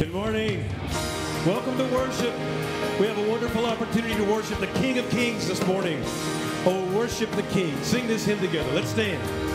Good morning. Welcome to worship. We have a wonderful opportunity to worship the King of Kings this morning. Oh, worship the King. Sing this hymn together. Let's stand.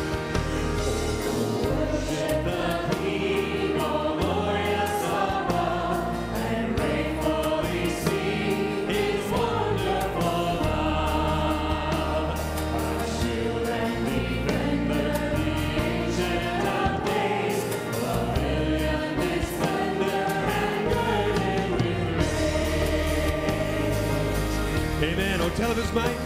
Oh,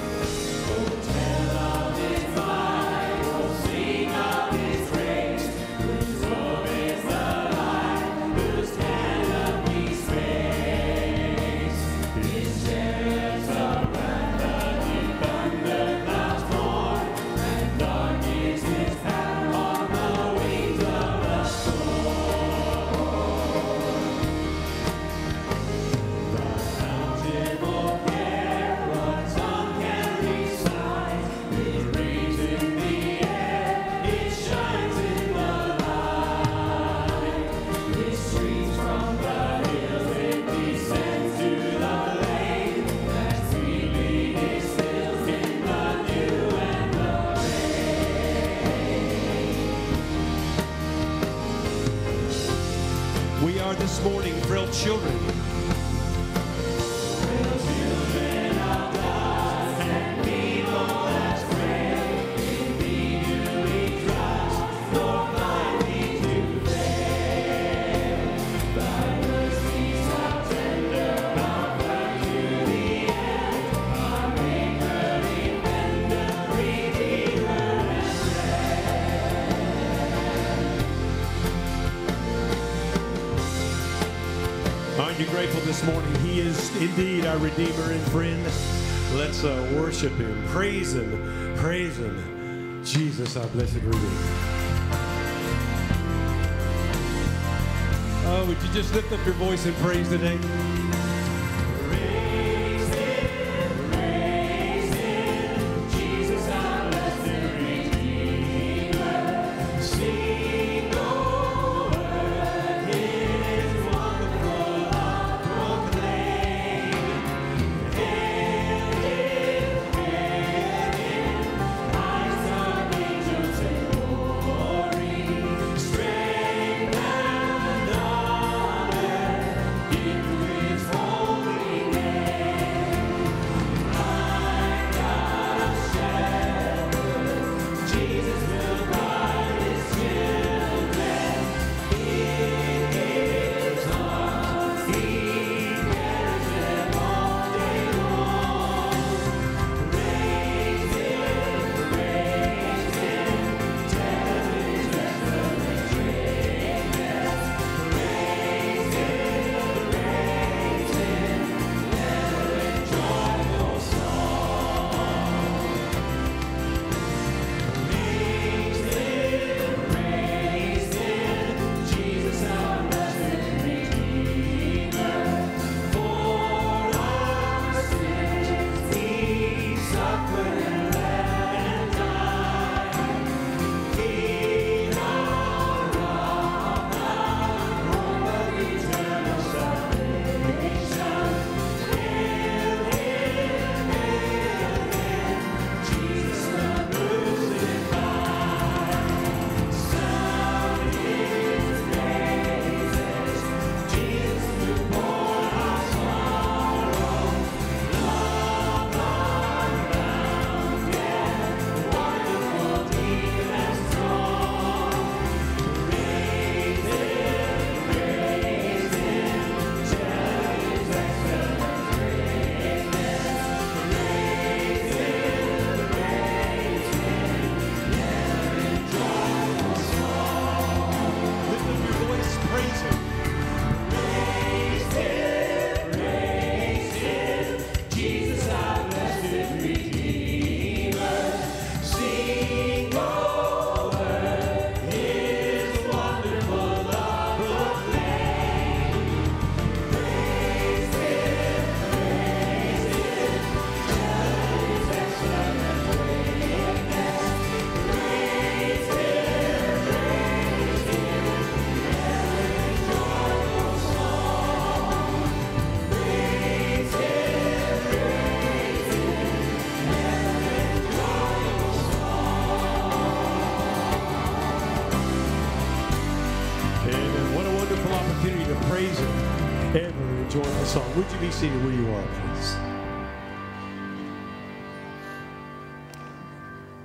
You grateful this morning? He is indeed our Redeemer and friend. Let's uh, worship Him, praise Him, praise Him. Jesus, our blessed Redeemer. Oh, would you just lift up your voice in praise today?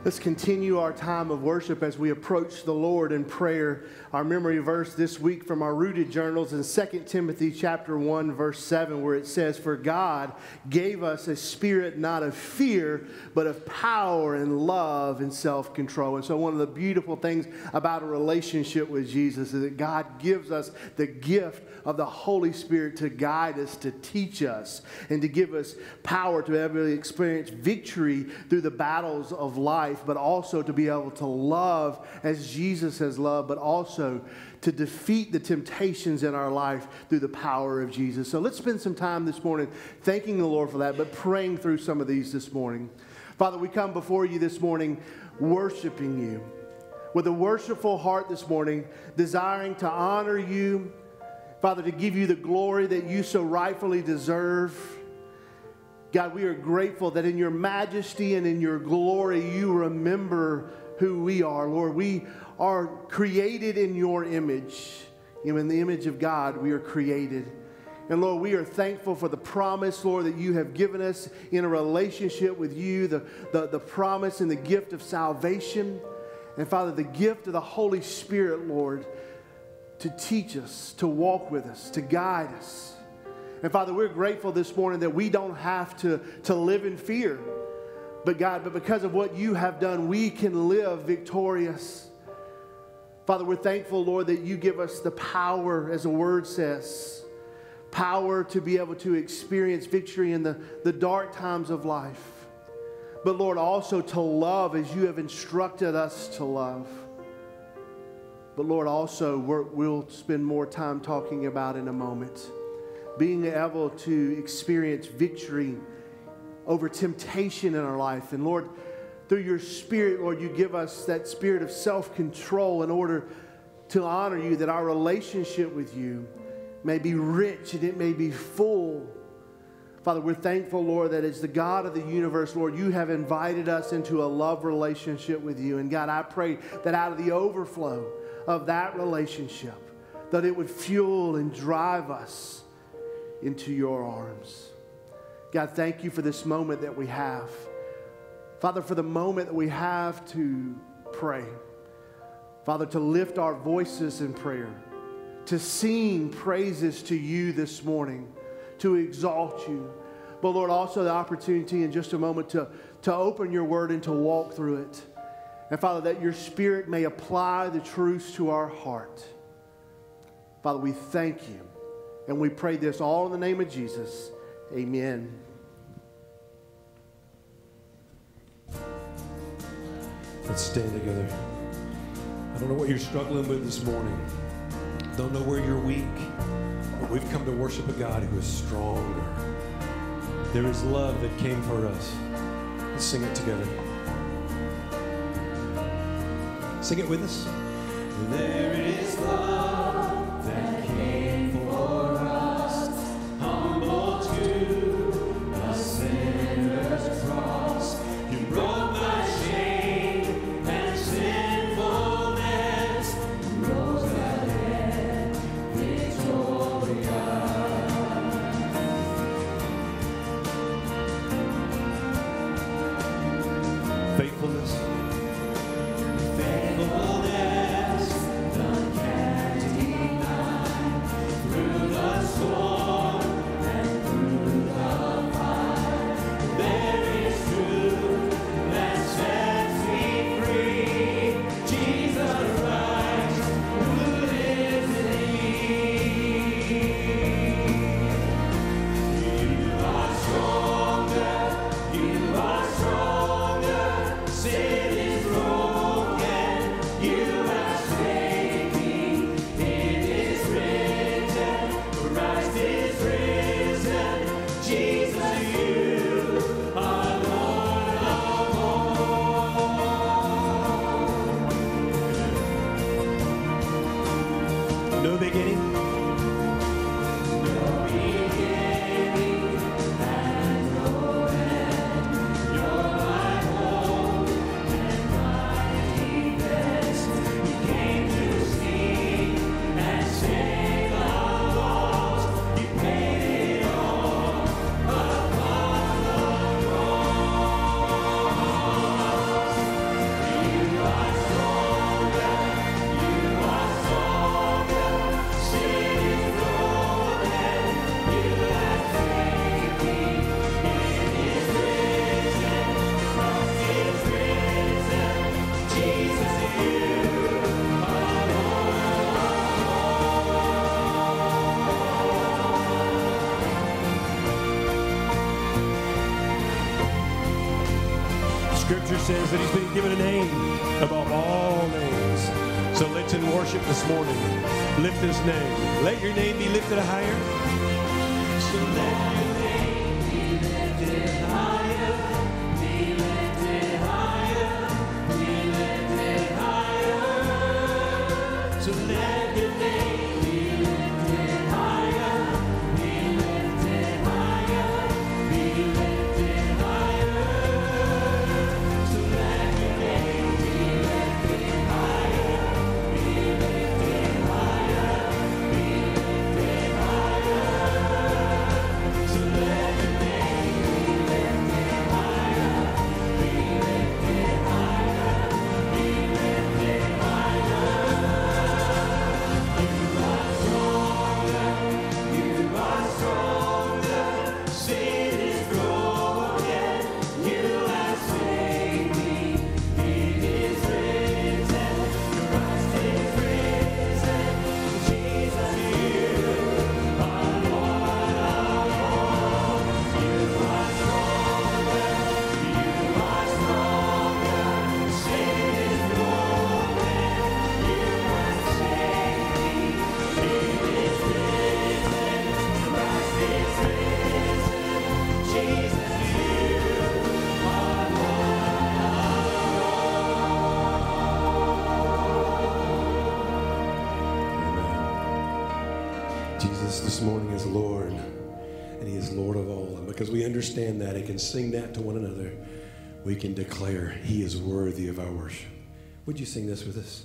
Let's continue our time of worship as we approach the Lord in prayer. Our memory verse this week from our rooted journals in 2 Timothy chapter 1 verse 7 where it says for God gave us a spirit not of fear but of power and love and self-control. And so one of the beautiful things about a relationship with Jesus is that God gives us the gift of the Holy Spirit to guide us, to teach us, and to give us power to ever experience victory through the battles of life, but also to be able to love as Jesus has loved, but also to defeat the temptations in our life through the power of Jesus. So let's spend some time this morning thanking the Lord for that, but praying through some of these this morning. Father, we come before you this morning worshiping you with a worshipful heart this morning, desiring to honor you Father, to give you the glory that you so rightfully deserve. God, we are grateful that in your majesty and in your glory, you remember who we are. Lord, we are created in your image. In the image of God, we are created. And Lord, we are thankful for the promise, Lord, that you have given us in a relationship with you, the, the, the promise and the gift of salvation. And Father, the gift of the Holy Spirit, Lord, to teach us, to walk with us, to guide us. And Father, we're grateful this morning that we don't have to, to live in fear. But God, but because of what you have done, we can live victorious. Father, we're thankful, Lord, that you give us the power, as the word says, power to be able to experience victory in the, the dark times of life. But Lord, also to love as you have instructed us to love. But Lord, also, we will spend more time talking about in a moment. Being able to experience victory over temptation in our life. And Lord, through your Spirit, Lord, you give us that spirit of self control in order to honor you, that our relationship with you may be rich and it may be full. Father, we're thankful, Lord, that as the God of the universe, Lord, you have invited us into a love relationship with you. And God, I pray that out of the overflow, of that relationship, that it would fuel and drive us into your arms. God, thank you for this moment that we have. Father, for the moment that we have to pray. Father, to lift our voices in prayer, to sing praises to you this morning, to exalt you. But Lord, also the opportunity in just a moment to, to open your word and to walk through it. And Father, that your Spirit may apply the truths to our heart. Father, we thank you. And we pray this all in the name of Jesus. Amen. Let's stand together. I don't know what you're struggling with this morning. Don't know where you're weak. But we've come to worship a God who is stronger. There is love that came for us. Let's sing it together. Sing it with us. There is love understand that and can sing that to one another, we can declare He is worthy of our worship. Would you sing this with us?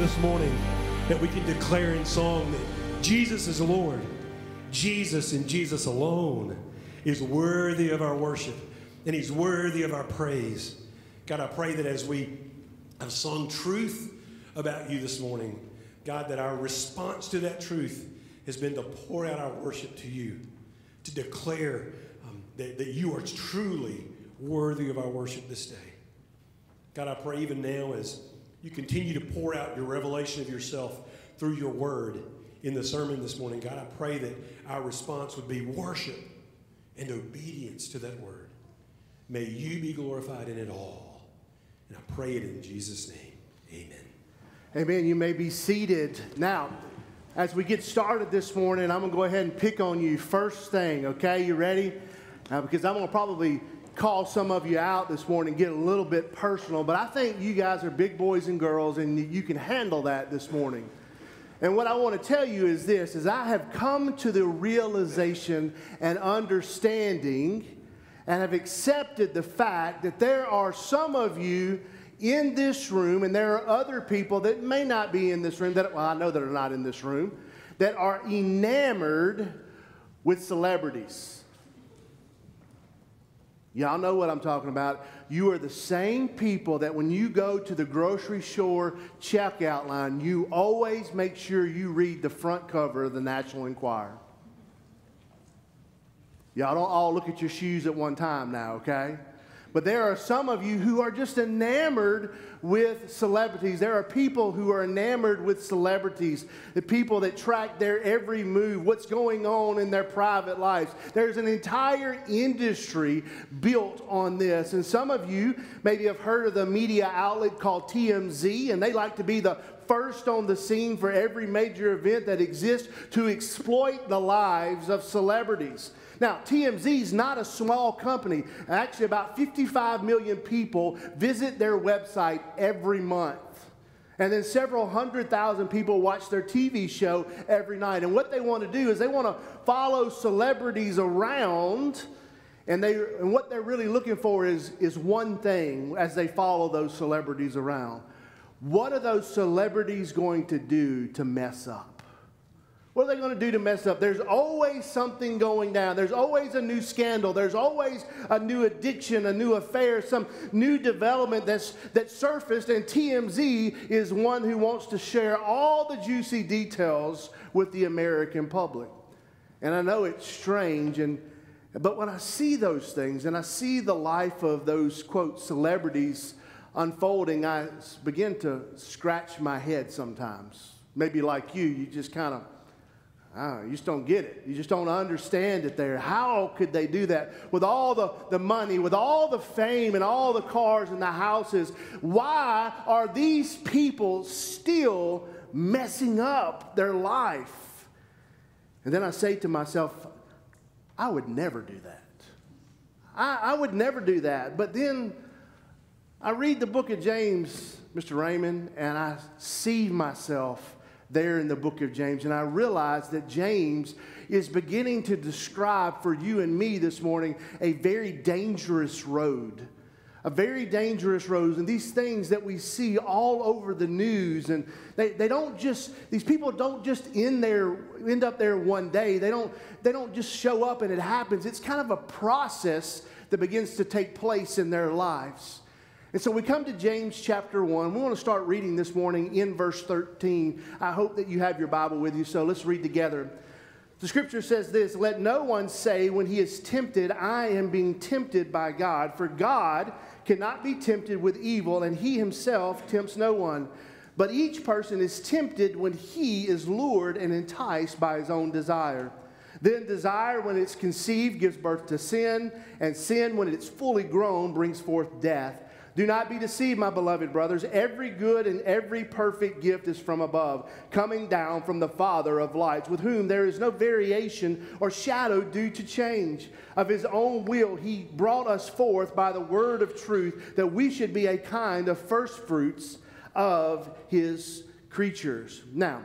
This morning that we can declare in song that Jesus is Lord. Jesus and Jesus alone is worthy of our worship, and He's worthy of our praise. God, I pray that as we have sung truth about you this morning, God, that our response to that truth has been to pour out our worship to you, to declare um, that, that you are truly worthy of our worship this day. God, I pray even now as you continue to pour out your revelation of yourself through your word in the sermon this morning, God, I pray that our response would be worship and obedience to that word. May you be glorified in it all. And I pray it in Jesus' name. Amen. Amen. You may be seated. Now, as we get started this morning, I'm going to go ahead and pick on you first thing, okay? You ready? Uh, because I'm going to probably call some of you out this morning, get a little bit personal, but I think you guys are big boys and girls and you can handle that this morning. And what I want to tell you is this is I have come to the realization and understanding and have accepted the fact that there are some of you in this room and there are other people that may not be in this room that well I know that are not in this room that are enamored with celebrities. Y'all know what I'm talking about. You are the same people that when you go to the grocery store checkout line, you always make sure you read the front cover of the National Enquirer. Y'all don't all look at your shoes at one time now, okay? But there are some of you who are just enamored with celebrities. There are people who are enamored with celebrities, the people that track their every move, what's going on in their private lives. There's an entire industry built on this. And some of you maybe have heard of the media outlet called TMZ, and they like to be the first on the scene for every major event that exists to exploit the lives of celebrities. Now, TMZ is not a small company. Actually, about 55 million people visit their website every month. And then several hundred thousand people watch their TV show every night. And what they want to do is they want to follow celebrities around. And, they, and what they're really looking for is, is one thing as they follow those celebrities around. What are those celebrities going to do to mess up? What are they going to do to mess up? There's always something going down. There's always a new scandal. There's always a new addiction, a new affair, some new development that's, that surfaced. And TMZ is one who wants to share all the juicy details with the American public. And I know it's strange, and, but when I see those things and I see the life of those, quote, celebrities unfolding, I begin to scratch my head sometimes. Maybe like you, you just kind of Ah, you just don't get it. You just don't understand it there. How could they do that? With all the, the money, with all the fame and all the cars and the houses, why are these people still messing up their life? And then I say to myself, I would never do that. I, I would never do that. But then I read the book of James, Mr. Raymond, and I see myself there in the book of James. And I realize that James is beginning to describe for you and me this morning a very dangerous road. A very dangerous road. And these things that we see all over the news, and they, they don't just, these people don't just end, there, end up there one day. They don't, they don't just show up and it happens. It's kind of a process that begins to take place in their lives. And so we come to James chapter 1. We want to start reading this morning in verse 13. I hope that you have your Bible with you, so let's read together. The scripture says this Let no one say when he is tempted, I am being tempted by God, for God cannot be tempted with evil, and he himself tempts no one. But each person is tempted when he is lured and enticed by his own desire. Then desire, when it's conceived, gives birth to sin, and sin, when it's fully grown, brings forth death. Do not be deceived, my beloved brothers. Every good and every perfect gift is from above, coming down from the Father of lights, with whom there is no variation or shadow due to change. Of his own will, he brought us forth by the word of truth, that we should be a kind of first fruits of his creatures. Now,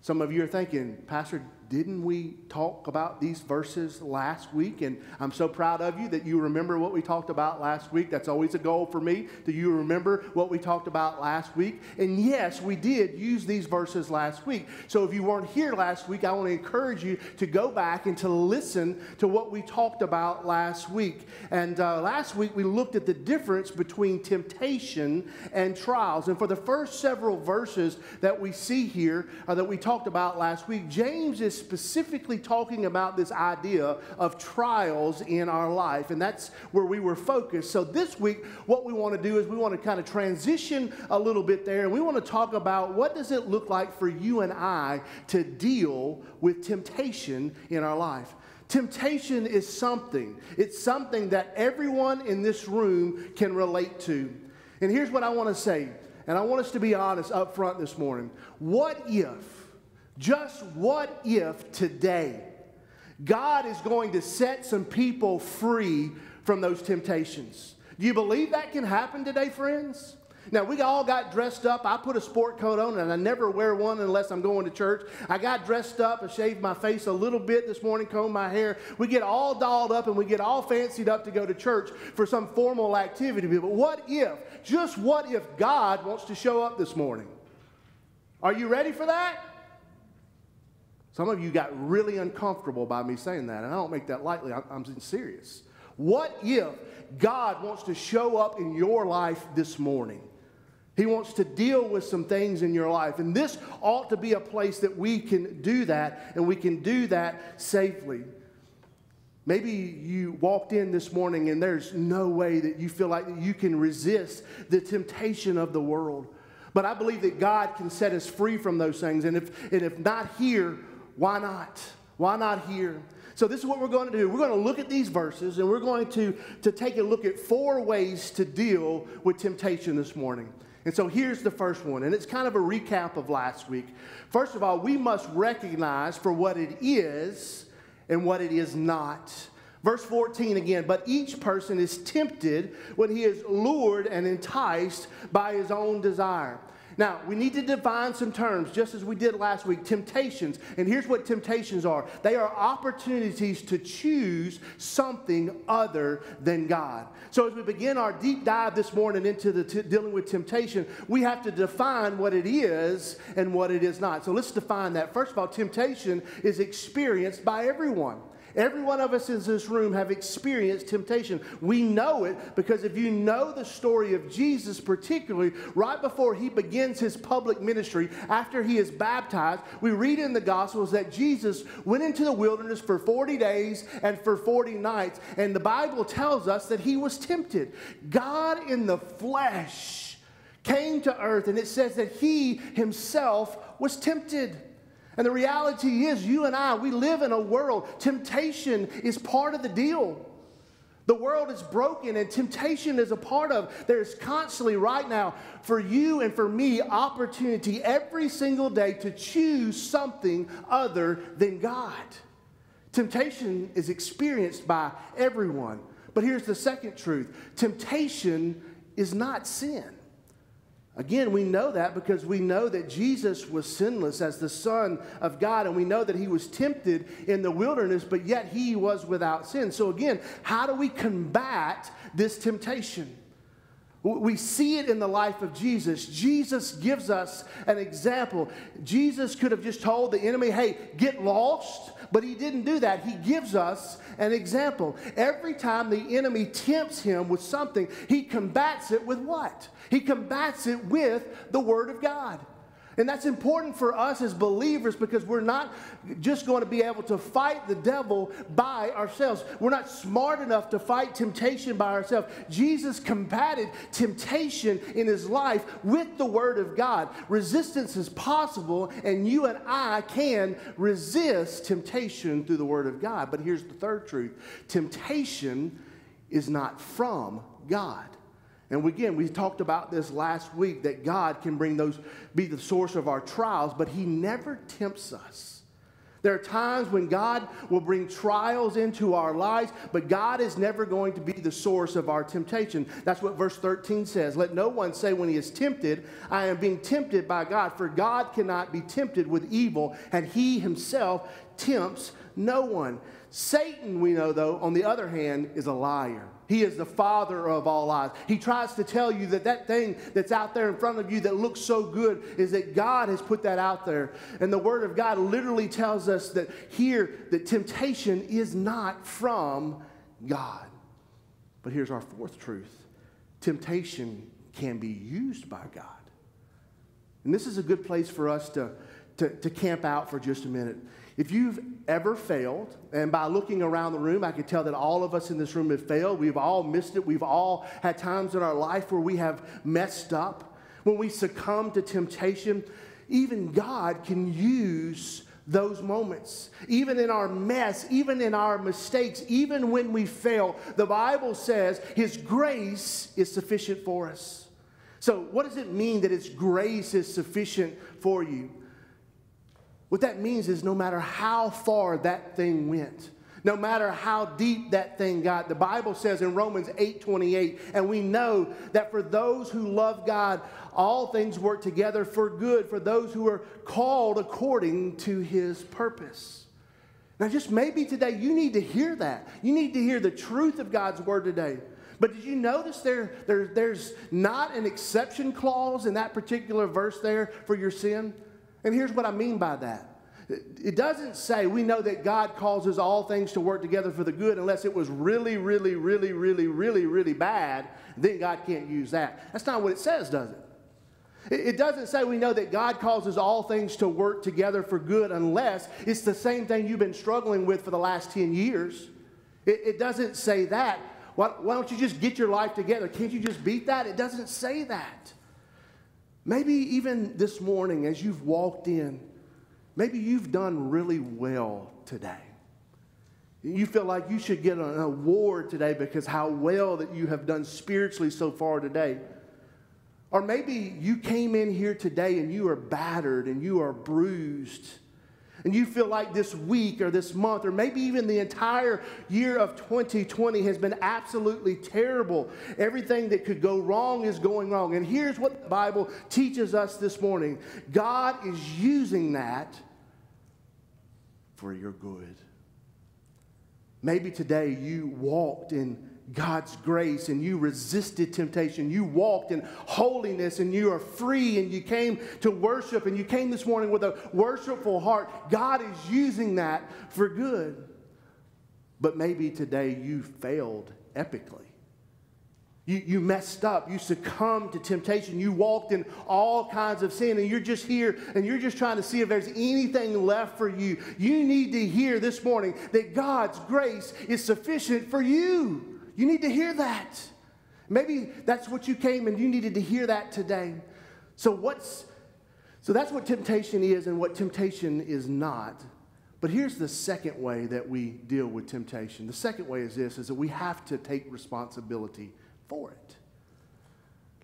some of you are thinking, Pastor, didn't we talk about these verses last week? And I'm so proud of you that you remember what we talked about last week. That's always a goal for me. Do you remember what we talked about last week? And yes, we did use these verses last week. So if you weren't here last week, I want to encourage you to go back and to listen to what we talked about last week. And uh, last week, we looked at the difference between temptation and trials. And for the first several verses that we see here uh, that we talked about last week, James is specifically talking about this idea of trials in our life, and that's where we were focused. So this week, what we want to do is we want to kind of transition a little bit there, and we want to talk about what does it look like for you and I to deal with temptation in our life. Temptation is something. It's something that everyone in this room can relate to. And here's what I want to say, and I want us to be honest up front this morning. What if just what if today God is going to set some people free from those temptations? Do you believe that can happen today, friends? Now, we all got dressed up. I put a sport coat on, and I never wear one unless I'm going to church. I got dressed up. I shaved my face a little bit this morning, combed my hair. We get all dolled up and we get all fancied up to go to church for some formal activity. But what if, just what if God wants to show up this morning? Are you ready for that? Some of you got really uncomfortable by me saying that, and I don't make that lightly. I'm, I'm serious. What if God wants to show up in your life this morning? He wants to deal with some things in your life. And this ought to be a place that we can do that, and we can do that safely. Maybe you walked in this morning and there's no way that you feel like you can resist the temptation of the world. But I believe that God can set us free from those things. And if, and if not here, why not? Why not here? So, this is what we're going to do. We're going to look at these verses and we're going to, to take a look at four ways to deal with temptation this morning. And so, here's the first one, and it's kind of a recap of last week. First of all, we must recognize for what it is and what it is not. Verse 14 again, but each person is tempted when he is lured and enticed by his own desire. Now, we need to define some terms, just as we did last week temptations. And here's what temptations are they are opportunities to choose something other than God. So, as we begin our deep dive this morning into the t- dealing with temptation, we have to define what it is and what it is not. So, let's define that. First of all, temptation is experienced by everyone. Every one of us in this room have experienced temptation. We know it because if you know the story of Jesus, particularly right before he begins his public ministry, after he is baptized, we read in the Gospels that Jesus went into the wilderness for 40 days and for 40 nights. And the Bible tells us that he was tempted. God in the flesh came to earth, and it says that he himself was tempted. And the reality is, you and I, we live in a world. Temptation is part of the deal. The world is broken and temptation is a part of. There's constantly right now for you and for me opportunity every single day to choose something other than God. Temptation is experienced by everyone. But here's the second truth. Temptation is not sin. Again, we know that because we know that Jesus was sinless as the Son of God, and we know that he was tempted in the wilderness, but yet he was without sin. So, again, how do we combat this temptation? We see it in the life of Jesus. Jesus gives us an example. Jesus could have just told the enemy, hey, get lost, but he didn't do that. He gives us an example. Every time the enemy tempts him with something, he combats it with what? He combats it with the Word of God. And that's important for us as believers because we're not just going to be able to fight the devil by ourselves. We're not smart enough to fight temptation by ourselves. Jesus combated temptation in his life with the Word of God. Resistance is possible, and you and I can resist temptation through the Word of God. But here's the third truth temptation is not from God. And again, we talked about this last week that God can bring those, be the source of our trials, but He never tempts us. There are times when God will bring trials into our lives, but God is never going to be the source of our temptation. That's what verse 13 says. Let no one say when he is tempted, I am being tempted by God, for God cannot be tempted with evil, and he himself tempts no one. Satan, we know though, on the other hand, is a liar. He is the father of all lies. He tries to tell you that that thing that's out there in front of you that looks so good is that God has put that out there. And the Word of God literally tells us that here, that temptation is not from God. But here's our fourth truth temptation can be used by God. And this is a good place for us to, to, to camp out for just a minute. If you've ever failed, and by looking around the room, I could tell that all of us in this room have failed. We've all missed it. We've all had times in our life where we have messed up. When we succumb to temptation, even God can use those moments. Even in our mess, even in our mistakes, even when we fail, the Bible says His grace is sufficient for us. So, what does it mean that His grace is sufficient for you? What that means is no matter how far that thing went, no matter how deep that thing got, the Bible says in Romans 8 28, and we know that for those who love God, all things work together for good, for those who are called according to his purpose. Now, just maybe today you need to hear that. You need to hear the truth of God's word today. But did you notice there, there, there's not an exception clause in that particular verse there for your sin? And here's what I mean by that. It doesn't say we know that God causes all things to work together for the good unless it was really, really, really, really, really, really bad. Then God can't use that. That's not what it says, does it? It doesn't say we know that God causes all things to work together for good unless it's the same thing you've been struggling with for the last 10 years. It, doesn't say that. Why, why don't you just get your life together? Can't you just beat that? It doesn't say that. Maybe even this morning, as you've walked in, maybe you've done really well today. You feel like you should get an award today because how well that you have done spiritually so far today. Or maybe you came in here today and you are battered and you are bruised and you feel like this week or this month or maybe even the entire year of 2020 has been absolutely terrible. Everything that could go wrong is going wrong. And here's what the Bible teaches us this morning God is using that for your good. Maybe today you walked in God's grace and you resisted temptation. You walked in holiness and you are free and you came to worship and you came this morning with a worshipful heart. God is using that for good. But maybe today you failed epically. You, you messed up. You succumbed to temptation. You walked in all kinds of sin, and you're just here and you're just trying to see if there's anything left for you. You need to hear this morning that God's grace is sufficient for you. You need to hear that. Maybe that's what you came and you needed to hear that today. So what's so that's what temptation is and what temptation is not. But here's the second way that we deal with temptation. The second way is this is that we have to take responsibility for it.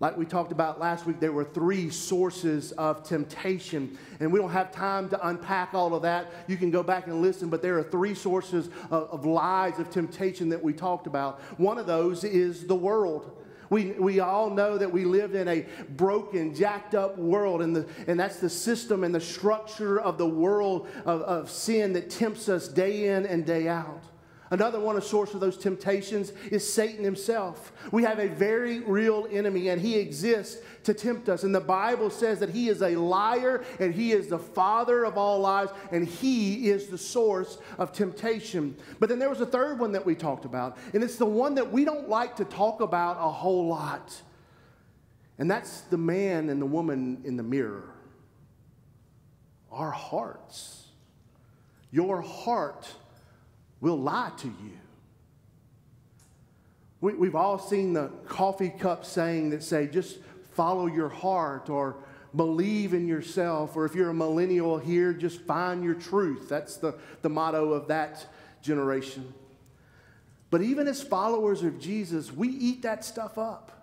Like we talked about last week, there were three sources of temptation, and we don't have time to unpack all of that. You can go back and listen, but there are three sources of, of lies of temptation that we talked about. One of those is the world. We, we all know that we live in a broken, jacked up world, and, the, and that's the system and the structure of the world of, of sin that tempts us day in and day out. Another one, a source of those temptations, is Satan himself. We have a very real enemy, and he exists to tempt us. And the Bible says that he is a liar, and he is the father of all lies, and he is the source of temptation. But then there was a third one that we talked about, and it's the one that we don't like to talk about a whole lot. And that's the man and the woman in the mirror. Our hearts. Your heart will lie to you. We, we've all seen the coffee cup saying that say, just follow your heart or believe in yourself, or if you're a millennial here, just find your truth. That's the, the motto of that generation. But even as followers of Jesus, we eat that stuff up.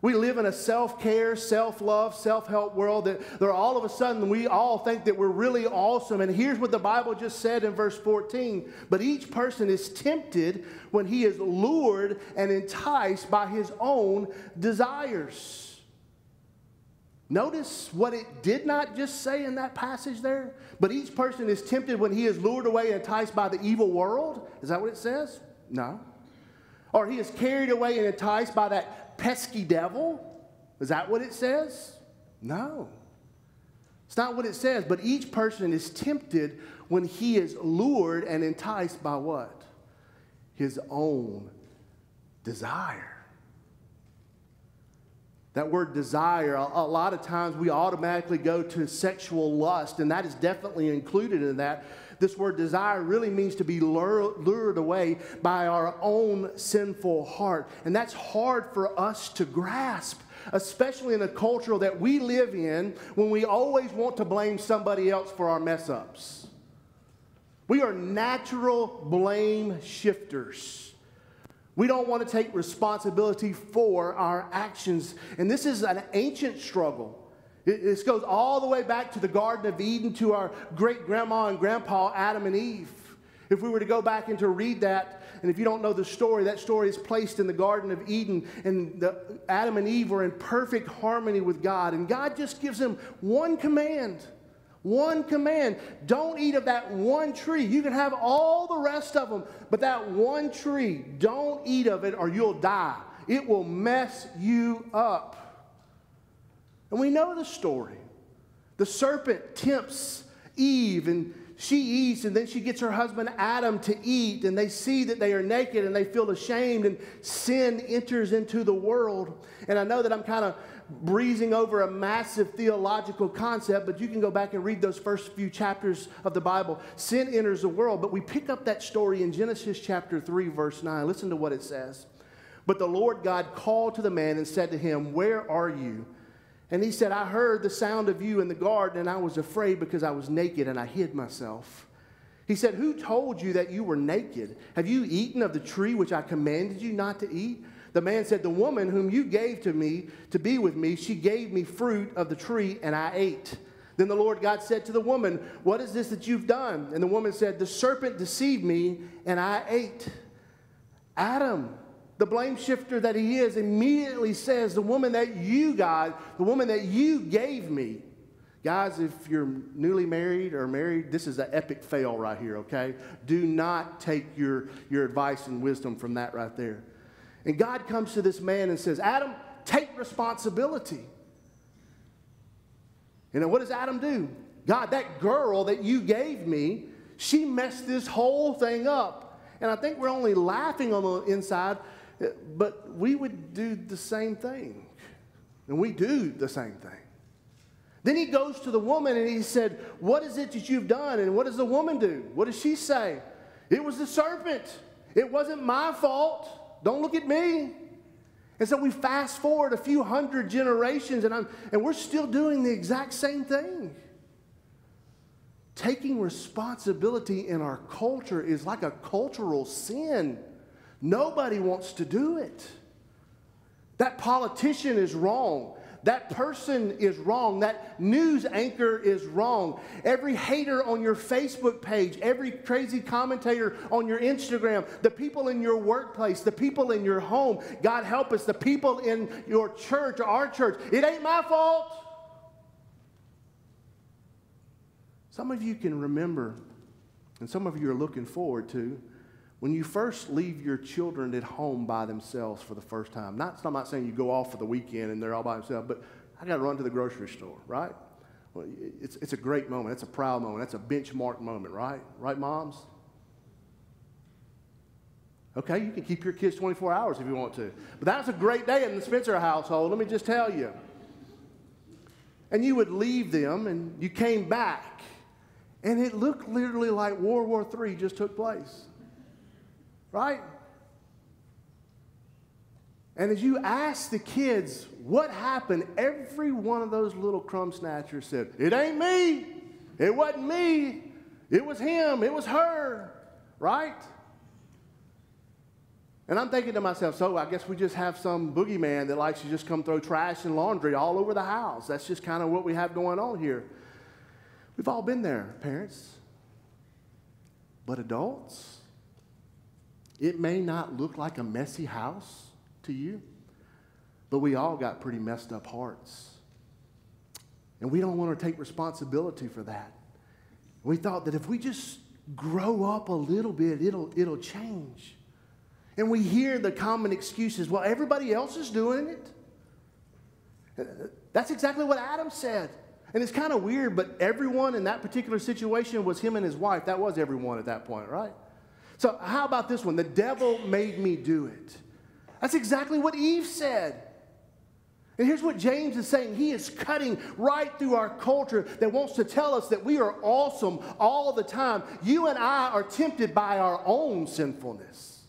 We live in a self care, self love, self help world that there all of a sudden we all think that we're really awesome. And here's what the Bible just said in verse 14. But each person is tempted when he is lured and enticed by his own desires. Notice what it did not just say in that passage there. But each person is tempted when he is lured away and enticed by the evil world. Is that what it says? No. Or he is carried away and enticed by that pesky devil? Is that what it says? No. It's not what it says, but each person is tempted when he is lured and enticed by what? His own desire. That word desire, a, lot of times we automatically go to sexual lust, and that is definitely included in that. This word desire really means to be lured, away by our own sinful heart. And that's hard for us to grasp especially in the culture that we live in when we always want to blame somebody else for our mess ups. We are natural blame shifters. We don't want to take responsibility for our actions. And this is an ancient struggle. This goes all the way back to the Garden of Eden to our great grandma and grandpa, Adam and Eve. If we were to go back and to read that, and if you don't know the story, that story is placed in the Garden of Eden, and the, Adam and Eve were in perfect harmony with God. And God just gives them one command. One command. Don't eat of that one tree. You can have all the rest of them, but that one tree, don't eat of it or you'll die. It will mess you up. And we know the story. The serpent tempts Eve, and she eats, and then she gets her husband Adam to eat, and they see that they are naked and they feel ashamed, and sin enters into the world. And I know that I'm kind of breezing over a massive theological concept, but you can go back and read those first few chapters of the Bible. Sin enters the world, but we pick up that story in Genesis chapter 3, verse 9. Listen to what it says. But the Lord God called to the man and said to him, Where are you? And he said, I heard the sound of you in the garden, and I was afraid because I was naked and I hid myself. He said, Who told you that you were naked? Have you eaten of the tree which I commanded you not to eat? The man said, The woman whom you gave to me to be with me, she gave me fruit of the tree, and I ate. Then the Lord God said to the woman, What is this that you've done? And the woman said, The serpent deceived me, and I ate. Adam, the blame shifter that he is, immediately says, The woman that you, got, the woman that you gave me. Guys, if you're newly married or married, this is an epic fail right here, okay? Do not take your, your advice and wisdom from that right there. And God comes to this man and says, Adam, take responsibility. Know, what does Adam do? God, that girl that you gave me, she messed this whole thing up. And I think we're only laughing on the inside but we would do the same thing. And we do the same thing. Then he goes to the woman and he said, What is it that you've done? And what does the woman do? What does she say? It was the serpent. It wasn't my fault. Don't look at me. And so we fast forward a few hundred generations and, I'm, and we're still doing the exact same thing. Taking responsibility in our culture is like a cultural sin. Nobody wants to do it. That politician is wrong. That person is wrong. That news anchor is wrong. Every hater on your Facebook page, every crazy commentator on your Instagram, the people in your workplace, the people in your home, God help us, the people in your church, our church, it ain't my fault. Some of you can remember, and some of you are looking forward to, when you first leave your children at home by themselves for the first time, not, I'm not saying you go off for the weekend and they're all by themselves, but I got to run to the grocery store, right? Well, it's, it's a great moment. It's a proud moment. That's a benchmark moment, right? Right, moms? Okay, you can keep your kids 24 hours if you want to. But that's a great day in the Spencer household, let me just tell you. And you would leave them and you came back, and it looked literally like World War III just took place. Right? And as you ask the kids what happened, every one of those little crumb snatchers said, It ain't me. It wasn't me. It was him. It was her. Right? And I'm thinking to myself, so I guess we just have some boogeyman that likes to just come throw trash and laundry all over the house. That's just kind of what we have going on here. We've all been there, parents. But adults, it may not look like a messy house to you, but we all got pretty messed up hearts. And we don't want to take responsibility for that. We thought that if we just grow up a little bit, it'll, it'll change. And we hear the common excuses well, everybody else is doing it. That's exactly what Adam said. And it's kind of weird, but everyone in that particular situation was him and his wife. That was everyone at that point, right? So, how about this one? The devil made me do it. That's exactly what Eve said. And here's what James is saying He is cutting right through our culture that wants to tell us that we are awesome all the time. You and I are tempted by our own sinfulness.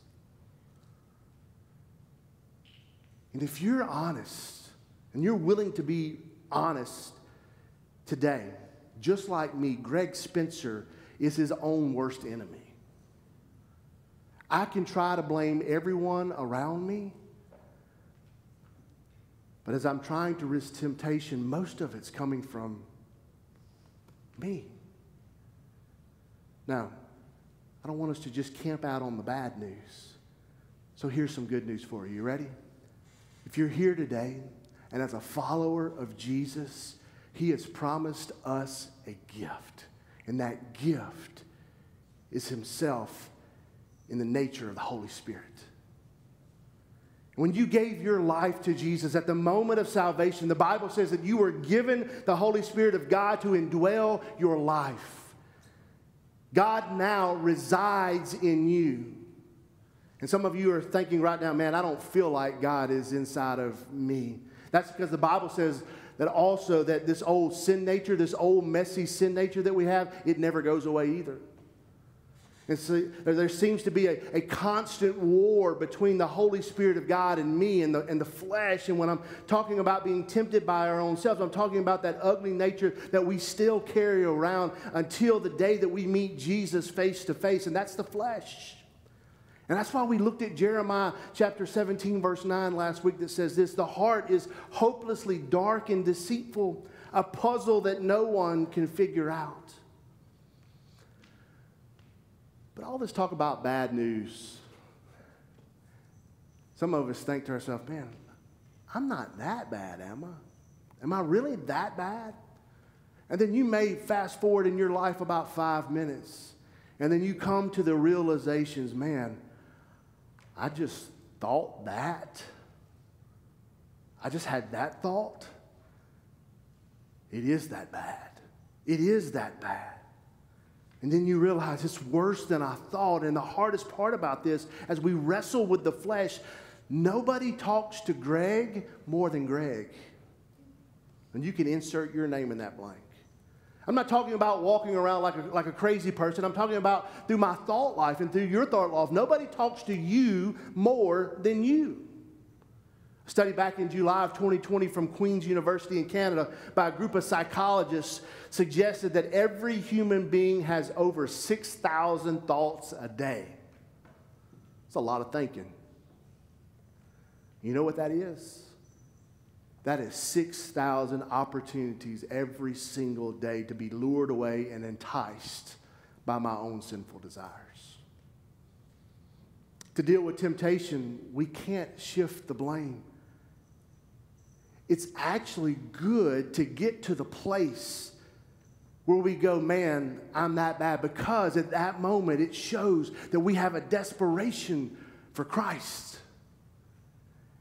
And if you're honest and you're willing to be honest today, just like me, Greg Spencer is his own worst enemy. I can try to blame everyone around me, but as I'm trying to resist temptation, most of it's coming from me. Now, I don't want us to just camp out on the bad news. So here's some good news for you. You ready? If you're here today and as a follower of Jesus, He has promised us a gift. And that gift is Himself in the nature of the Holy Spirit. When you gave your life to Jesus at the moment of salvation, the Bible says that you were given the Holy Spirit of God to indwell your life. God now resides in you. And some of you are thinking right now, man, I don't feel like God is inside of me. That's because the Bible says that also that this old sin nature, this old messy sin nature that we have, it never goes away either. And so there seems to be a, a constant war between the Holy Spirit of God and me and the, and the flesh. And when I'm talking about being tempted by our own selves, I'm talking about that ugly nature that we still carry around until the day that we meet Jesus face to face, and that's the flesh. And that's why we looked at Jeremiah chapter 17, verse 9 last week that says this The heart is hopelessly dark and deceitful, a puzzle that no one can figure out. But all this talk about bad news, some of us think to ourselves, man, I'm not that bad, am I? Am I really that bad? And then you may fast forward in your life about five minutes, and then you come to the realizations, man, I just thought that. I just had that thought. It is that bad. It is that bad. And then you realize it's worse than I thought. And the hardest part about this, as we wrestle with the flesh, nobody talks to Greg more than Greg. And you can insert your name in that blank. I'm not talking about walking around like a, like a crazy person. I'm talking about through my thought life and through your thought life. Nobody talks to you more than you. Study back in July of 2020 from Queen's University in Canada by a group of psychologists suggested that every human being has over 6,000 thoughts a day. It's a lot of thinking. You know what that is? That is 6,000 opportunities every single day to be lured away and enticed by my own sinful desires. To deal with temptation, we can't shift the blame. It's actually good to get to the place where we go, man, I'm that bad, because at that moment it shows that we have a desperation for Christ.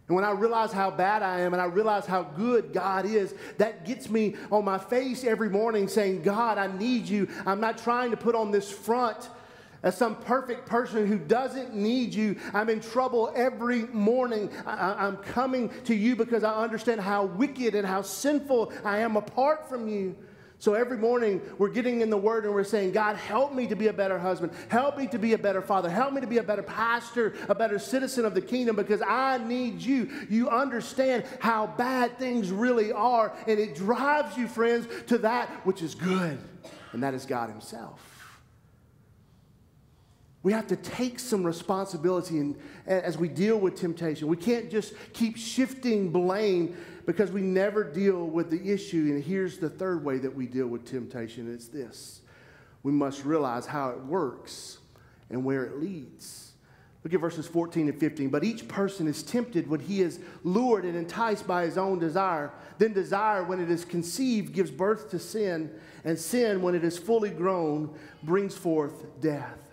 And when I realize how bad I am and I realize how good God is, that gets me on my face every morning saying, God, I need you. I'm not trying to put on this front as some perfect person who doesn't need you. I'm in trouble every morning. I, am coming to you because I understand how wicked and how sinful I am apart from you. So every morning we're getting in the Word and we're saying, God, help me to be a better husband. Help me to be a better father. Help me to be a better pastor, a better citizen of the kingdom because I need you. You understand how bad things really are. And it drives you, friends, to that which is good, and that is God Himself. We have to take some responsibility in, as we deal with temptation. We can't just keep shifting blame because we never deal with the issue. And here's the third way that we deal with temptation it's this we must realize how it works and where it leads. Look at verses 14 and 15. But each person is tempted when he is lured and enticed by his own desire. Then desire, when it is conceived, gives birth to sin. And sin, when it is fully grown, brings forth death.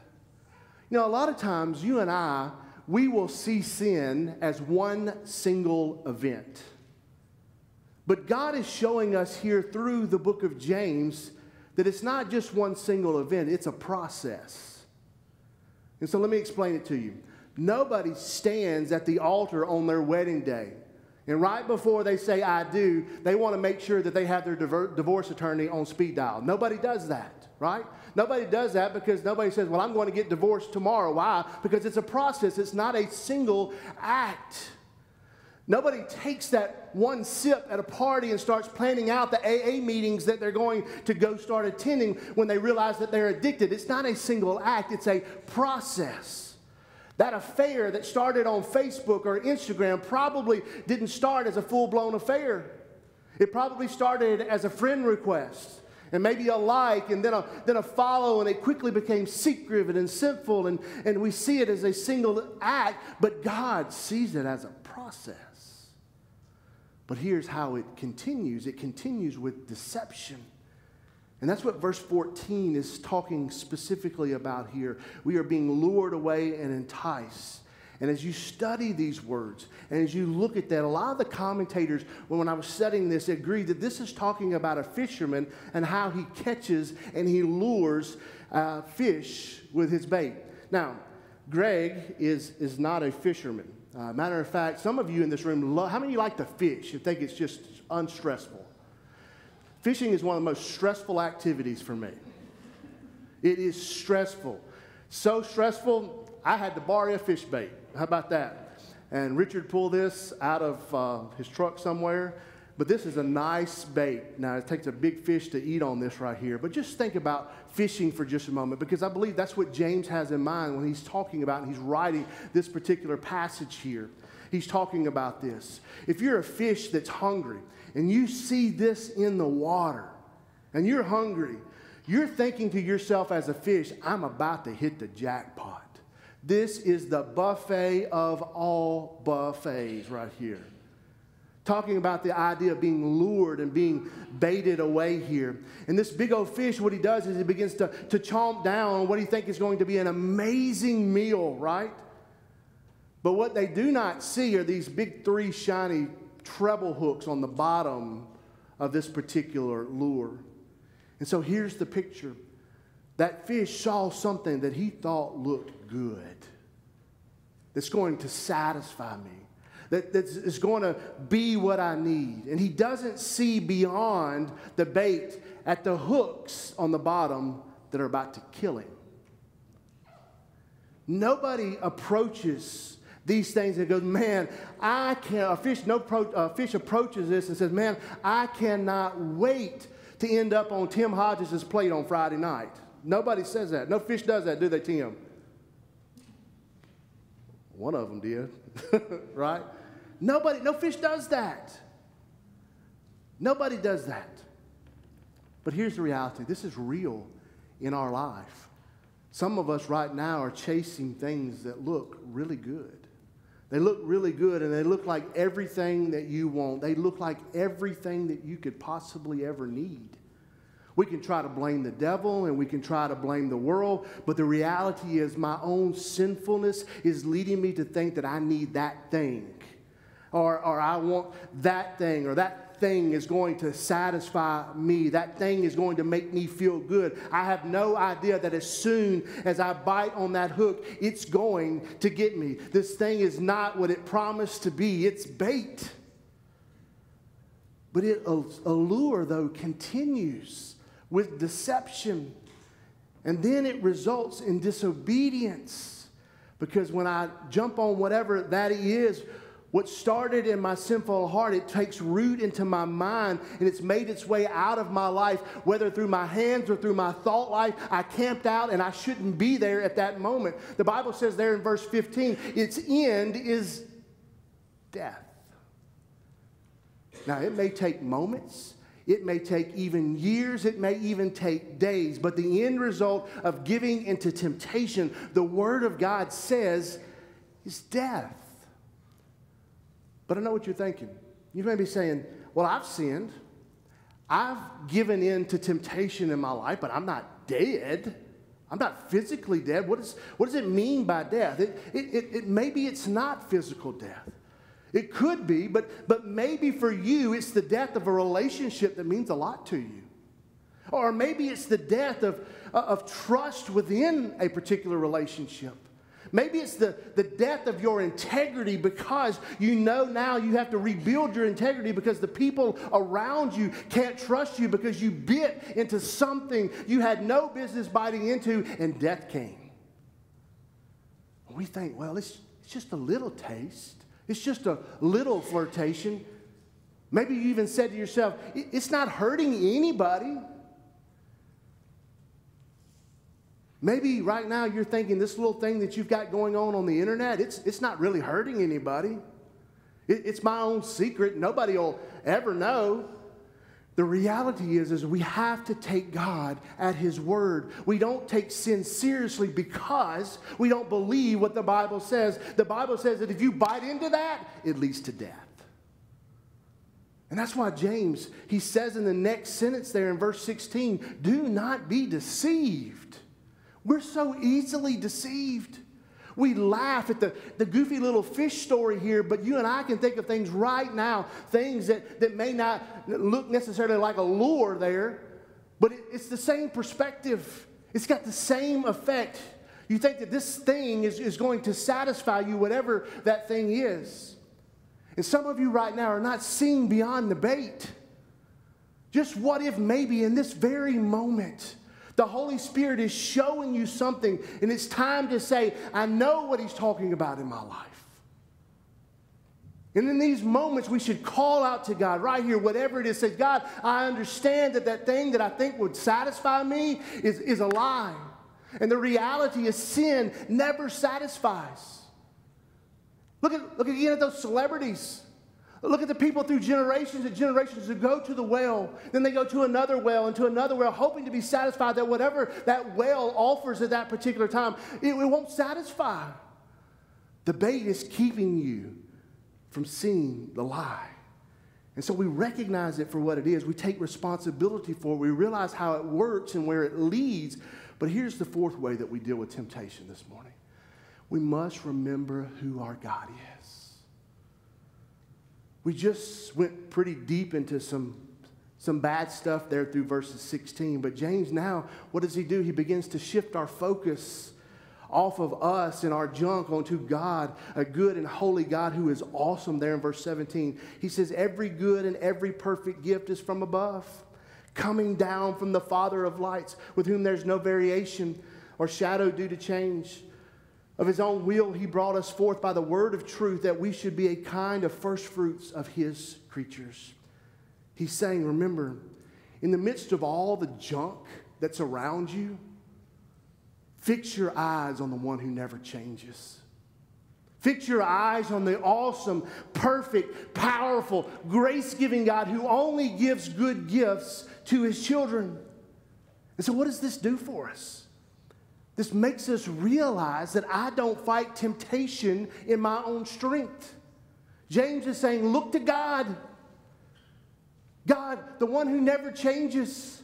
Know, a lot of times you and I, we will see sin as one single event. But God is showing us here through the book of James that it's not just one single event, it's a process. And so let me explain it to you. Nobody stands at the altar on their wedding day. And right before they say, I do, they want to make sure that they have their divorce attorney on speed dial. Nobody does that, right? Nobody does that because nobody says, Well, I'm going to get divorced tomorrow. Why? Because it's a process, it's not a single act. Nobody takes that one sip at a party and starts planning out the AA meetings that they're going to go start attending when they realize that they're addicted. It's not a single act, it's a process. That affair that started on Facebook or Instagram probably didn't start as a full blown affair. It probably started as a friend request and maybe a like and then a, then a follow, and it quickly became secretive and sinful, and, and we see it as a single act, but God sees it as a process. But here's how it continues it continues with deception. And that's what verse 14 is talking specifically about here. We are being lured away and enticed. And as you study these words and as you look at that, a lot of the commentators, when I was studying this, agreed that this is talking about a fisherman and how he catches and he lures uh, fish with his bait. Now, Greg is, is not a fisherman. Uh, matter of fact, some of you in this room, love, how many of you like to fish and think it's just unstressful? Fishing is one of the most stressful activities for me. It is stressful. So stressful, I had to borrow a fish bait. How about that? And Richard pulled this out of uh, his truck somewhere. But this is a nice bait. Now, it takes a big fish to eat on this right here. But just think about fishing for just a moment because I believe that's what James has in mind when he's talking about and he's writing this particular passage here. He's talking about this. If you're a fish that's hungry and you see this in the water and you're hungry, you're thinking to yourself as a fish, I'm about to hit the jackpot. This is the buffet of all buffets right here. Talking about the idea of being lured and being baited away here. And this big old fish, what he does is he begins to, to chomp down on what he thinks is going to be an amazing meal, right? But what they do not see are these big three shiny treble hooks on the bottom of this particular lure. And so here's the picture that fish saw something that he thought looked good, that's going to satisfy me, that, that's going to be what I need. And he doesn't see beyond the bait at the hooks on the bottom that are about to kill him. Nobody approaches these things and goes, man, I can't. A fish, no pro, a fish approaches this and says, man, I cannot wait to end up on Tim Hodges' plate on Friday night. Nobody says that. No fish does that, do they, Tim? One of them did, right? Nobody, no fish does that. Nobody does that. But here's the reality this is real in our life. Some of us right now are chasing things that look really good. They look really good and they look like everything that you want. They look like everything that you could possibly ever need. We can try to blame the devil and we can try to blame the world, but the reality is my own sinfulness is leading me to think that I need that thing. Or, or I want that thing, or that thing is going to satisfy me. That thing is going to make me feel good. I have no idea that as soon as I bite on that hook, it's going to get me. This thing is not what it promised to be, it's bait. But it allure, though, continues with deception. And then it results in disobedience. Because when I jump on whatever that is, What started in my sinful heart, it takes root into my mind and it's made its way out of my life, whether through my hands or through my thought life. I camped out and I shouldn't be there at that moment. The Bible says there in verse 15, its end is death. Now, it may take moments, it may take even years, it may even take days, but the end result of giving into temptation, the Word of God says, is death. But I know what you're thinking. You may be saying, Well, I've sinned. I've given in to temptation in my life, but I'm not dead. I'm not physically dead. What, is, what does it mean by death? It, it, it, it, maybe it's not physical death. It could be, but, but maybe for you, it's the death of a relationship that means a lot to you. Or maybe it's the death of, of trust within a particular relationship. Maybe it's the, the death of your integrity because you know now you have to rebuild your integrity because the people around you can't trust you because you bit into something you had no business biting into and death came. We think, well, it's, it's just a little taste, it's just a little flirtation. Maybe you even said to yourself, it's not hurting anybody. Maybe right now you're thinking this little thing that you've got going on on the internet, it's, it's not really hurting anybody. It, it's my own secret. Nobody will ever know. The reality is, is we have to take God at His word. We don't take sin seriously because we don't believe what the Bible says. The Bible says that if you bite into that, it leads to death. And that's why James, he says in the next sentence there in verse 16, do not be deceived. We're so easily deceived. We laugh at the, the goofy little fish story here, but you and I can think of things right now, things that, that may not look necessarily like a lure there, but it, it's the same perspective. It's got the same effect. You think that this thing is, is going to satisfy you, whatever that thing is. And some of you right now are not seeing beyond the bait. Just what if maybe in this very moment, the Holy Spirit is showing you something, and it's time to say, I know what He's talking about in my life. And in these moments, we should call out to God right here, whatever it is. Say, God, I understand that that thing that I think would satisfy me is, is a lie. And the reality is, sin never satisfies. Look at, look again at those celebrities. Look at the people through generations and generations who go to the well, then they go to another well and to another well, hoping to be satisfied that whatever that well offers at that particular time, it, it won't satisfy. The bait is keeping you from seeing the lie. And so we recognize it for what it is. We take responsibility for it. We realize how it works and where it leads. But here's the fourth way that we deal with temptation this morning we must remember who our God is. We just went pretty deep into some, some bad stuff there through verses 16. But James now, what does he do? He begins to shift our focus off of us and our junk onto God, a good and holy God who is awesome there in verse 17. He says, Every good and every perfect gift is from above, coming down from the Father of lights, with whom there's no variation or shadow due to change. Of his own will, he brought us forth by the word of truth that we should be a kind of first fruits of his creatures. He's saying, remember, in the midst of all the junk that's around you, fix your eyes on the one who never changes. Fix your eyes on the awesome, perfect, powerful, grace giving God who only gives good gifts to his children. And so, what does this do for us? This makes us realize that I don't fight temptation in my own strength. James is saying, Look to God. God, the one who never changes.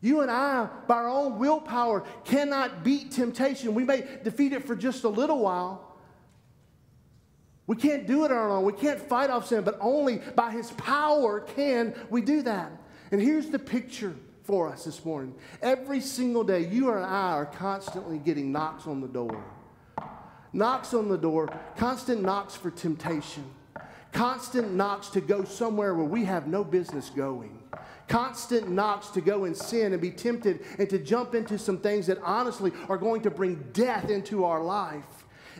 You and I, by our own willpower, cannot beat temptation. We may defeat it for just a little while. We can't do it on our own. We can't fight off sin, but only by His power can we do that. And here's the picture for us this morning. Every single day, you and I are constantly getting knocks on the door. Knocks on the door, constant knocks for temptation, constant knocks to go somewhere where we have no business going, constant knocks to go and sin and be tempted and to jump into some things that honestly are going to bring death into our life.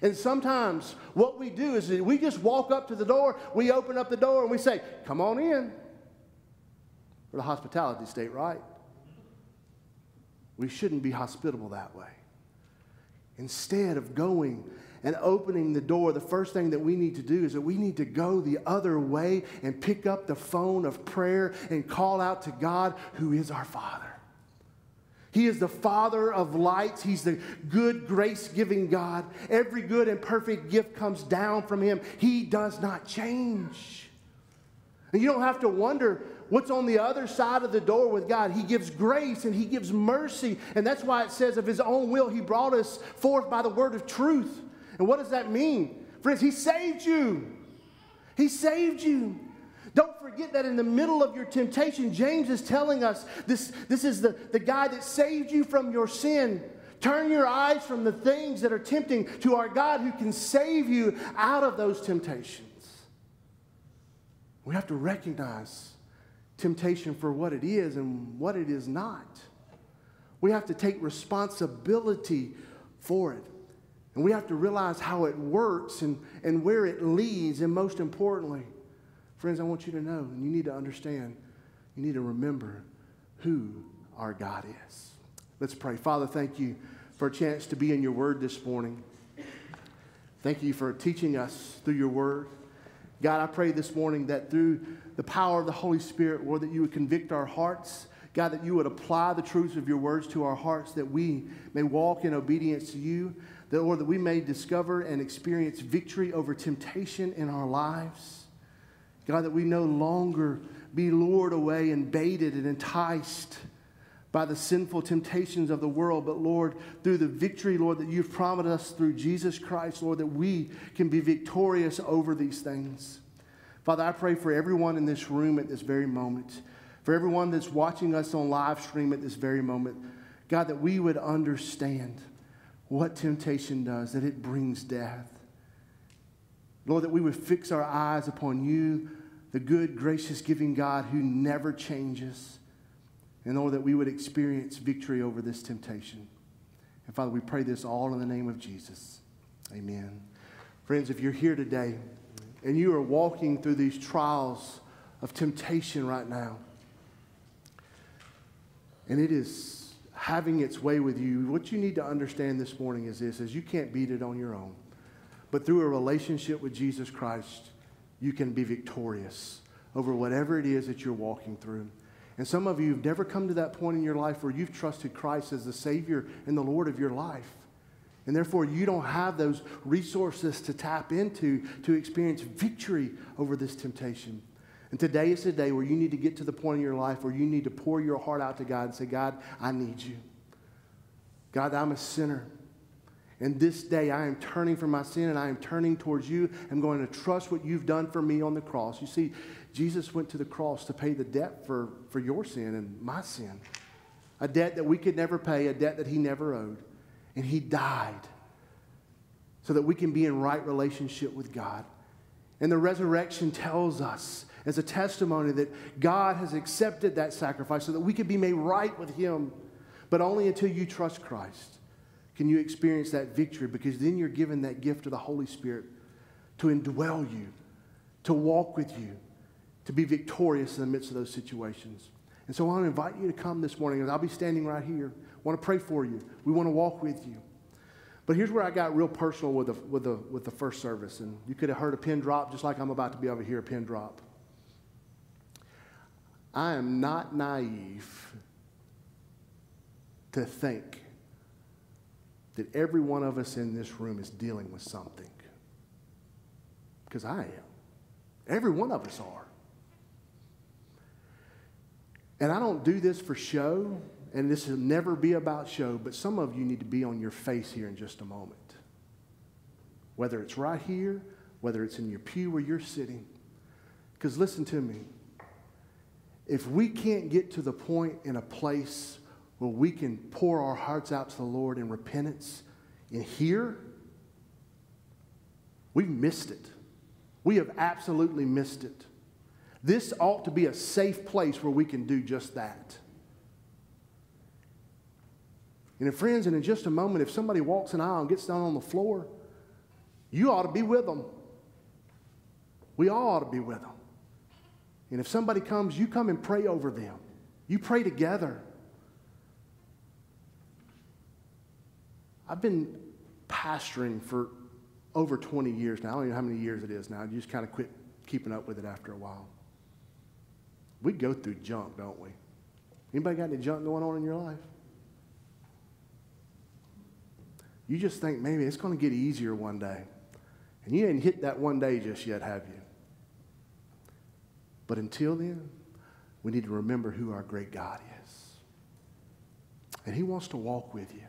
And sometimes what we do is we just walk up to the door, we open up the door, and we say, Come on in. We're the hospitality state, right? We shouldn't be hospitable that way. Instead of going and opening the door, the first thing that we need to do is that we need to go the other way and pick up the phone of prayer and call out to God, who is our Father. He is the Father of lights. He's the good, grace giving God. Every good and perfect gift comes down from Him. He does not change. And you don't have to wonder what's on the other side of the door with God. He gives grace and He gives mercy. And that's why it says, of His own will, He brought us forth by the word of truth. And what does that mean? Friends, He saved you. He saved you. Don't forget that in the middle of your temptation, James is telling us this, this is the, the guy that saved you from your sin. Turn your eyes from the things that are tempting to our God who can save you out of those temptations. We have to recognize temptation for what it is and what it is not. We have to take responsibility for it. And we have to realize how it works and, and where it leads, and most importantly, Friends, I want you to know, and you need to understand, you need to remember who our God is. Let's pray. Father, thank you for a chance to be in your word this morning. Thank you for teaching us through your word. God, I pray this morning that through the power of the Holy Spirit, Lord, that you would convict our hearts. God, that you would apply the truths of your words to our hearts, that we may walk in obedience to you, that, Lord, that we may discover and experience victory over temptation in our lives. God, that we no longer be lured away and baited and enticed by the sinful temptations of the world, but Lord, through the victory, Lord, that you've promised us through Jesus Christ, Lord, that we can be victorious over these things. Father, I pray for everyone in this room at this very moment, for everyone that's watching us on live stream at this very moment, God, that we would understand what temptation does, that it brings death. Lord, that we would fix our eyes upon you, the good, gracious, giving God who never changes. And Lord, that we would experience victory over this temptation. And Father, we pray this all in the name of Jesus. Amen. Friends, if you're here today and you are walking through these trials of temptation right now, and it is having its way with you, what you need to understand this morning is this is you can't beat it on your own. But through a relationship with Jesus Christ, you can be victorious over whatever it is that you're walking through. And some of you have never come to that point in your life where you've trusted Christ as the Savior and the Lord of your life. And therefore, you don't have those resources to tap into to experience victory over this temptation. And today is the day where you need to get to the point in your life where you need to pour your heart out to God and say, God, I need you. God, I'm a sinner. And this day I am turning from my sin and I am turning towards you. I'm going to trust what you've done for me on the cross. You see, Jesus went to the cross to pay the debt for, for your sin and my sin. A debt that we could never pay, a debt that he never owed. And he died so that we can be in right relationship with God. And the resurrection tells us as a testimony that God has accepted that sacrifice so that we can be made right with him, but only until you trust Christ can you experience that victory because then you're given that gift of the Holy Spirit to indwell you, to walk with you, to be victorious in the midst of those situations. And so I want to invite you to come this morning, and I'll be standing right here. Want to pray for you. We want to walk with you. But here's where I got real personal with the, with the, with the first service. And you could have heard a pin drop just like I'm about to be over here, a pin drop. I am not naive to think that every one of us in this room is dealing with something. Because I am. Every one of us are. And I don't do this for show, and this will never be about show, but some of you need to be on your face here in just a moment. Whether it's right here, whether it's in your pew where you're sitting. Because listen to me. If we can't get to the point in a place where we can pour our hearts out to the Lord in repentance in here, we've missed it. We have absolutely missed it. This ought to be a safe place where we can do just that. And friends, and in just a moment, if somebody walks an aisle and gets down on the floor, You ought to be with them. We all ought to be with them. And if somebody comes, you come and pray over them. You pray together. I've been pastoring for over 20 years now. I don't know how many years it is now. You just kind of quit keeping up with it after a while. We go through junk, don't we? Anybody got any junk going on in your life? You just think maybe it's going to get easier one day. And you ain't hit that one day just yet, have you? But until then, we need to remember who our great God is. And He wants to walk with you.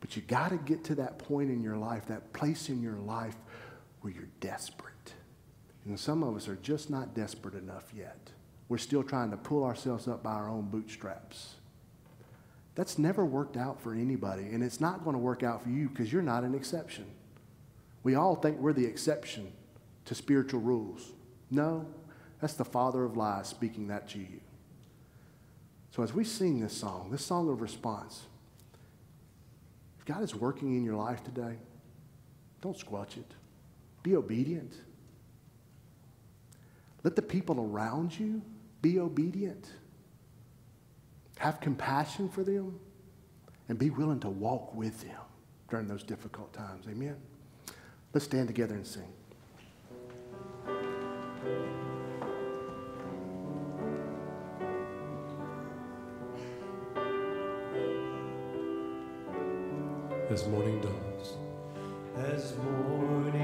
But you got to get to that point in your life, that place in your life where you're desperate. And some of us are just not desperate enough yet. We're still trying to pull ourselves up by our own bootstraps. That's never worked out for anybody, and it's not going to work out for you because you're not an exception. We all think we're the exception to spiritual rules. No, that's the father of lies speaking that to you. So as we sing this song, this song of response, if God is working in your life today, don't squelch it. Be obedient. Let the people around you be obedient. Have compassion for them and be willing to walk with them during those difficult times. Amen. Let's stand together and sing. As morning dawns. As morning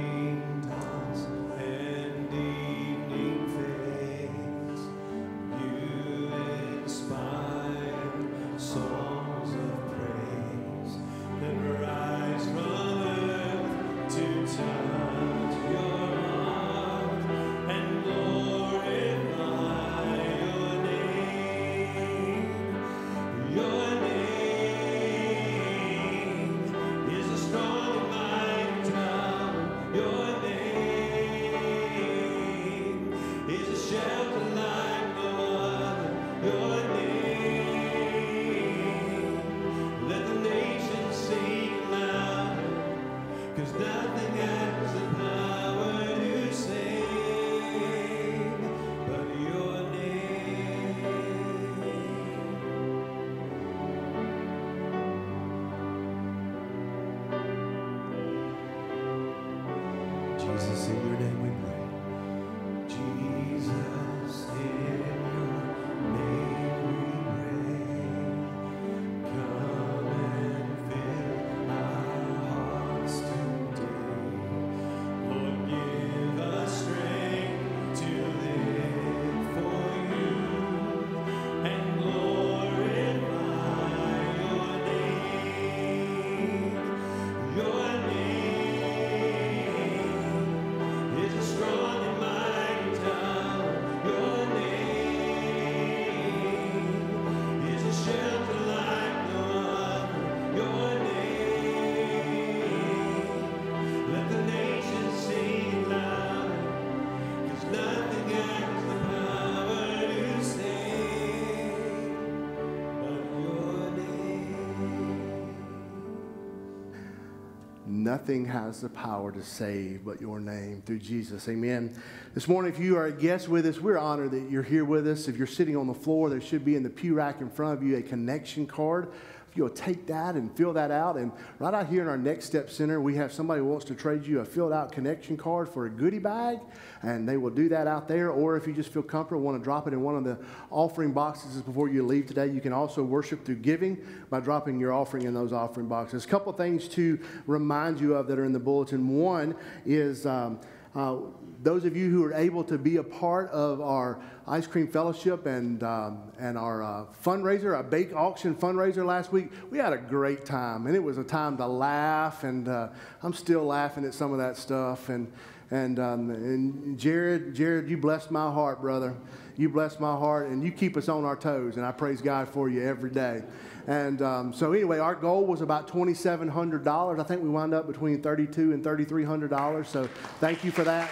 Nothing has the power to save but your name through Jesus. Amen. This morning, if you are a guest with us, we're honored that you're here with us. If you're sitting on the floor, there should be in the pew rack in front of you a connection card. You'll take that and fill that out, and right out here in our Next Step Center, we have somebody who wants to trade you a filled out connection card for a goodie bag, and they will do that out there. Or if you just feel comfortable, want to drop it in one of the offering boxes before you leave today, you can also worship through giving by dropping your offering in those offering boxes. A couple things to remind you of that are in the bulletin. One is um, uh, those of you who are able to be a part of our ice cream fellowship and um, and our uh, fundraiser, our bake auction fundraiser last week, we had a great time, and it was a time to laugh, and uh, I'm still laughing at some of that stuff, and. And, um, and Jared, Jared, you blessed my heart, brother. You blessed my heart, and you keep us on our toes, and I praise God for you every day. And um, so, anyway, our goal was about twenty-seven hundred dollars. I think we wound up between thirty-two and thirty-three hundred dollars. So, thank you for that.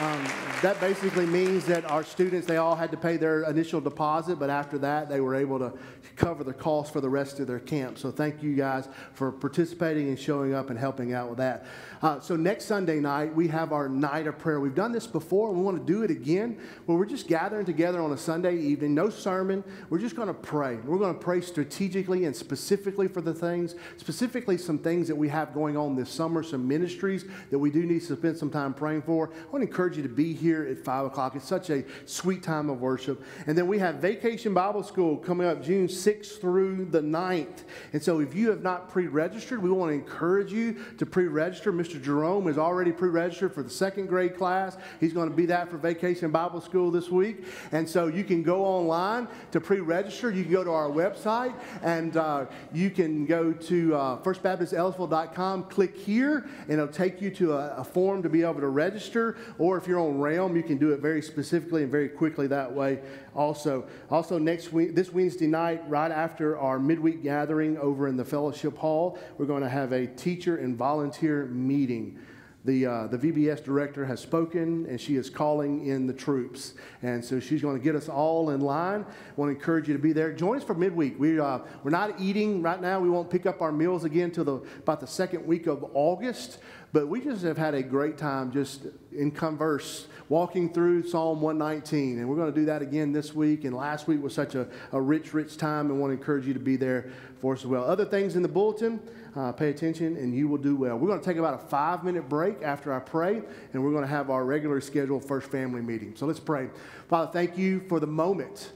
Um, that basically means that our students, they all had to pay their initial deposit, but after that, they were able to cover the cost for the rest of their camp. So thank you guys for participating and showing up and helping out with that. Uh, so next Sunday night, we have our night of prayer. We've done this before, and we want to do it again, where we're just gathering together on a Sunday evening, no sermon. We're just going to pray. We're going to pray strategically and specifically for the things, specifically some things that we have going on this summer, some ministries that we do need to spend some time praying for. I want to encourage you to be here at 5 o'clock. It's such a sweet time of worship. And then we have Vacation Bible School coming up June 6th through the 9th. And so if you have not pre registered, we want to encourage you to pre register. Mr. Jerome is already pre registered for the second grade class. He's going to be that for Vacation Bible School this week. And so you can go online to pre register. You can go to our website and uh, you can go to uh, firstbaptistellisville.com, click here, and it'll take you to a, a form to be able to register. Or if you're on Realm, you can do it very specifically and very quickly that way also. Also, next week, this Wednesday night, right after our midweek gathering over in the fellowship hall, we're going to have a teacher and volunteer meeting. The, uh, the VBS director has spoken and she is calling in the troops. And so she's going to get us all in line. I want to encourage you to be there. Join us for midweek. We, uh, we're not eating right now. We won't pick up our meals again the, about the second week of August. But we just have had a great time just in converse, walking through Psalm 119. And we're going to do that again this week. And last week was such a, a rich, rich time and want to encourage you to be there for us as well. Other things in the bulletin, uh, pay attention and you will do well. We're going to take about a five minute break after I pray, and we're going to have our regular scheduled first family meeting. So let's pray. Father, thank you for the moment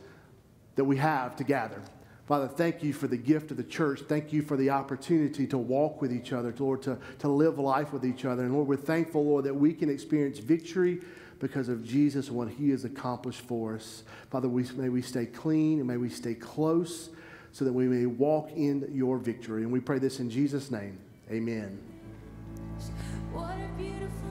that we have to gather. Father, thank you for the gift of the church. Thank you for the opportunity to walk with each other, Lord, to, to live life with each other. And Lord, we're thankful, Lord, that we can experience victory because of Jesus and what he has accomplished for us. Father, we, may we stay clean and may we stay close so that we may walk in your victory. And we pray this in Jesus' name. Amen. What a beautiful